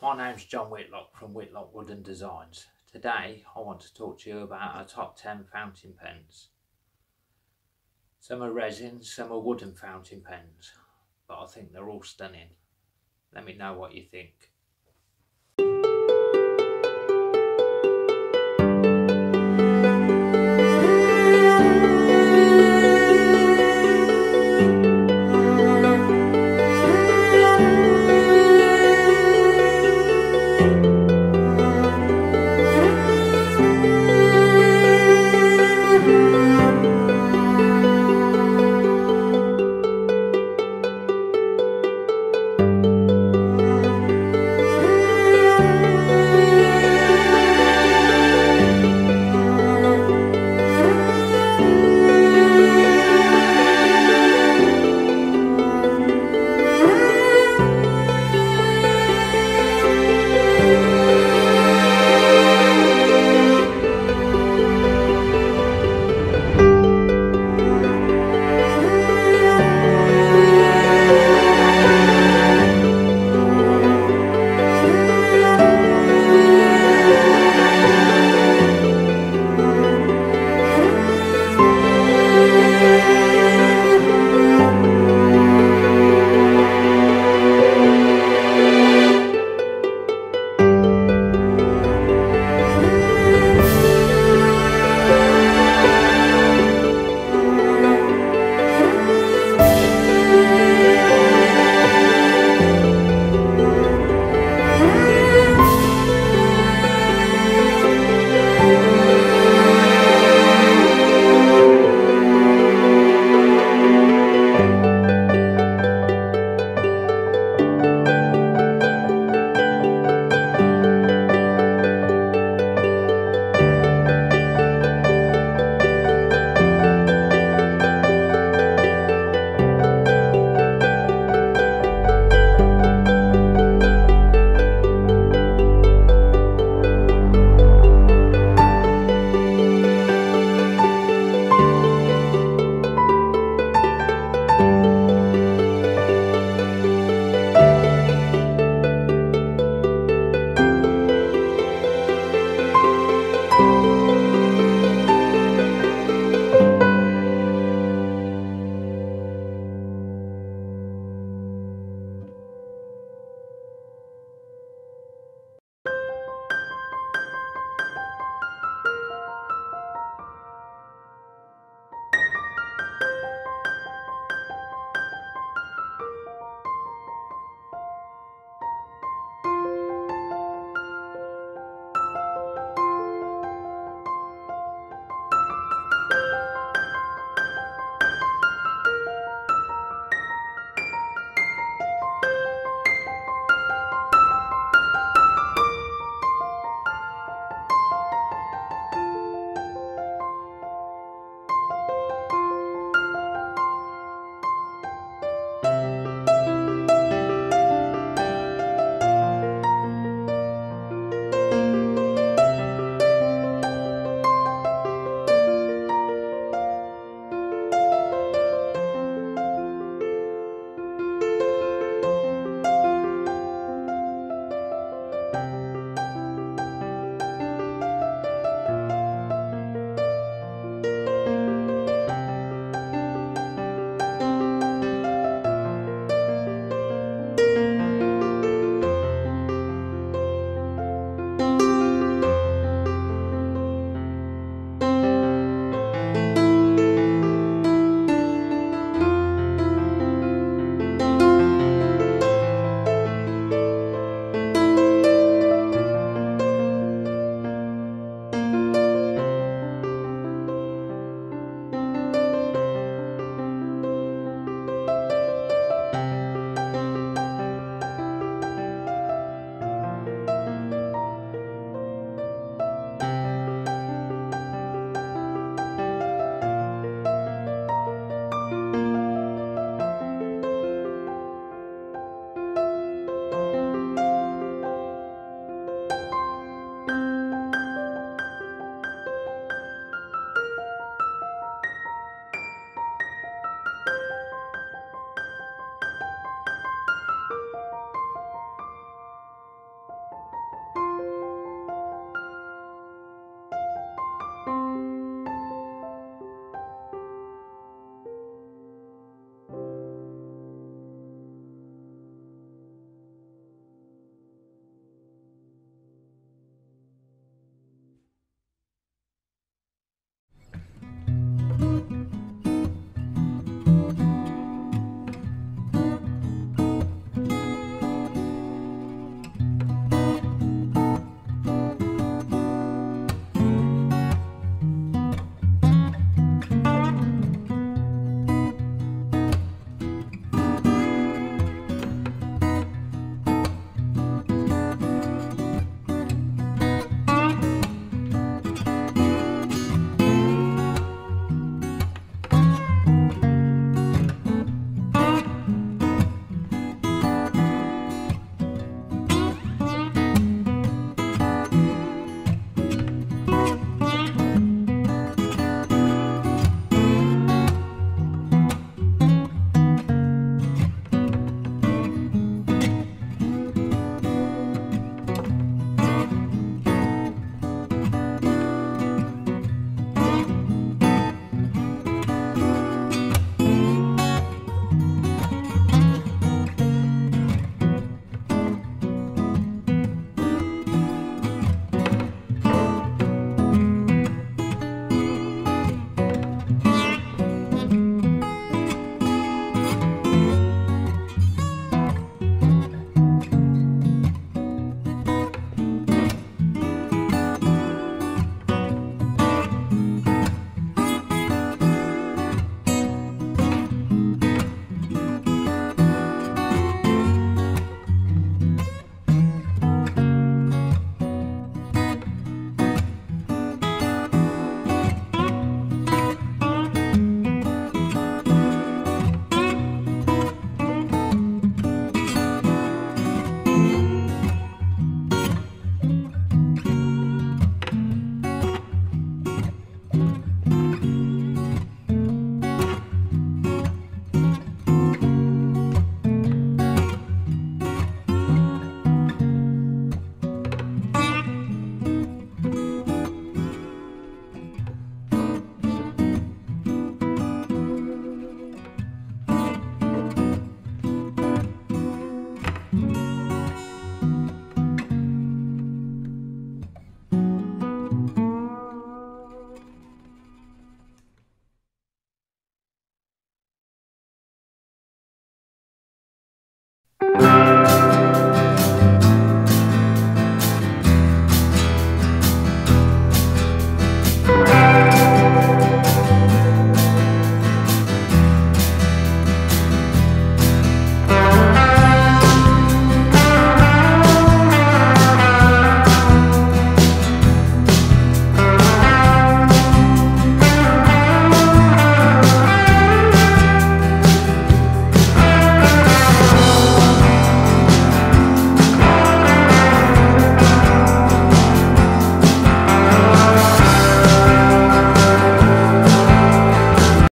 my name's John Whitlock from Whitlock Wooden Designs. Today I want to talk to you about our top 10 fountain pens. Some are resin, some are wooden fountain pens, but I think they're all stunning. Let me know what you think.